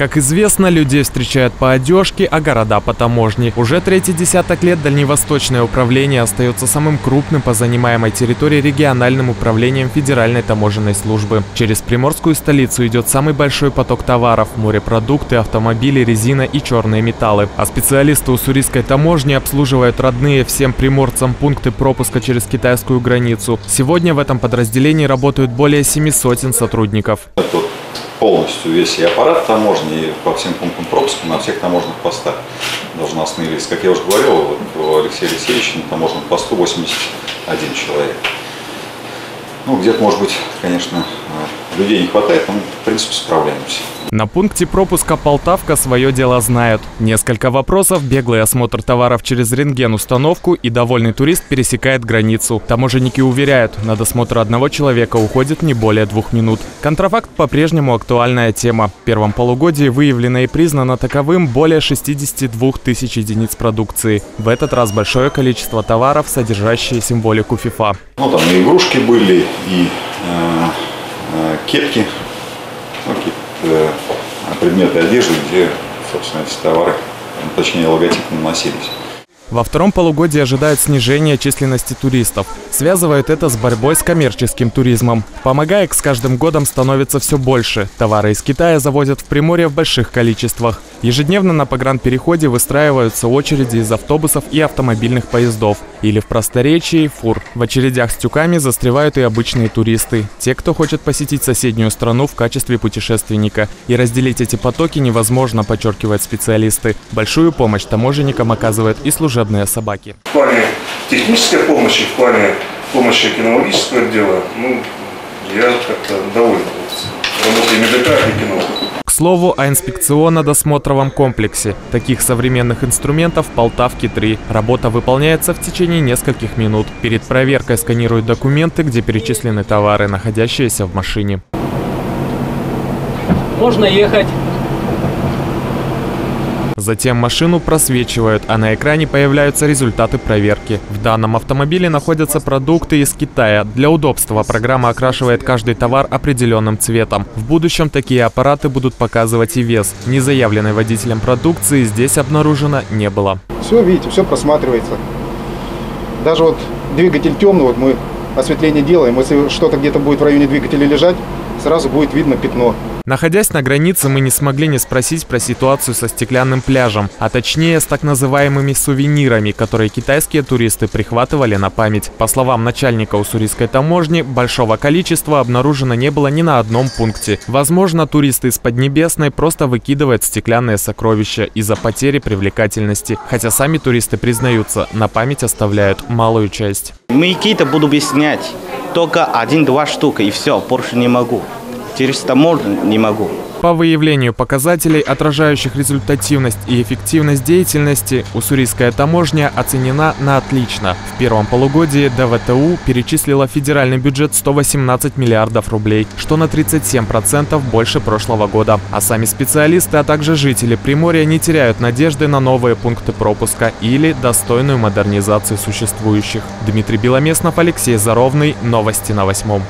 Как известно, людей встречают по одежке, а города по таможне. Уже третий десяток лет Дальневосточное управление остается самым крупным по занимаемой территории региональным управлением Федеральной таможенной службы. Через приморскую столицу идет самый большой поток товаров – морепродукты, автомобили, резина и черные металлы. А специалисты уссурийской таможни обслуживают родные всем приморцам пункты пропуска через китайскую границу. Сегодня в этом подразделении работают более семи сотен сотрудников полностью весь и аппарат таможни, и по всем пунктам пропуска на всех таможенных постах должностные лица. Как я уже говорил, вот у Алексея Алексеевича на таможенном посту 81 человек. Ну, где-то, может быть, конечно, людей не хватает, но, в принципе, справляемся. На пункте пропуска Полтавка свое дело знают. Несколько вопросов, беглый осмотр товаров через рентген-установку и довольный турист пересекает границу. Таможенники уверяют, на досмотр одного человека уходит не более двух минут. Контрафакт по-прежнему актуальная тема. В первом полугодии выявлено и признано таковым более 62 тысяч единиц продукции. В этот раз большое количество товаров, содержащие символику ФИФА. Ну, там и игрушки были, и э, э, кепки, ну, предметы одежды, где, собственно, эти товары, точнее, логотипы наносились. Во втором полугодии ожидают снижение численности туристов. Связывают это с борьбой с коммерческим туризмом. Помогая с каждым годом становится все больше. Товары из Китая завозят в Приморье в больших количествах. Ежедневно на погранпереходе выстраиваются очереди из автобусов и автомобильных поездов. Или в просторечии фур. В очередях с тюками застревают и обычные туристы. Те, кто хочет посетить соседнюю страну в качестве путешественника. И разделить эти потоки невозможно, подчеркивают специалисты. Большую помощь таможенникам оказывают и служебные служебные собаки. В плане технической помощи, в плане помощи кинологического отдела, ну, я как-то доволен работой медика и кинолога. К слову о инспекционно-досмотровом комплексе. Таких современных инструментов в Полтавке 3. Работа выполняется в течение нескольких минут. Перед проверкой сканируют документы, где перечислены товары, находящиеся в машине. Можно ехать. Затем машину просвечивают, а на экране появляются результаты проверки. В данном автомобиле находятся продукты из Китая. Для удобства программа окрашивает каждый товар определенным цветом. В будущем такие аппараты будут показывать и вес. Незаявленной водителем продукции здесь обнаружено не было. Все, видите, все просматривается. Даже вот двигатель темный, вот мы осветление делаем. Если что-то где-то будет в районе двигателя лежать, сразу будет видно пятно. Находясь на границе, мы не смогли не спросить про ситуацию со стеклянным пляжем, а точнее с так называемыми сувенирами, которые китайские туристы прихватывали на память. По словам начальника уссурийской таможни, большого количества обнаружено не было ни на одном пункте. Возможно, туристы из Поднебесной просто выкидывают стеклянные сокровища из-за потери привлекательности, хотя сами туристы признаются, на память оставляют малую часть. Мы какие-то буду объяснять, только один-два штука и все, больше не могу через таможню не могу. По выявлению показателей, отражающих результативность и эффективность деятельности, уссурийская таможня оценена на отлично. В первом полугодии ДВТУ перечислила федеральный бюджет 118 миллиардов рублей, что на 37% больше прошлого года. А сами специалисты, а также жители Приморья не теряют надежды на новые пункты пропуска или достойную модернизацию существующих. Дмитрий Беломеснов, Алексей Заровный. Новости на восьмом.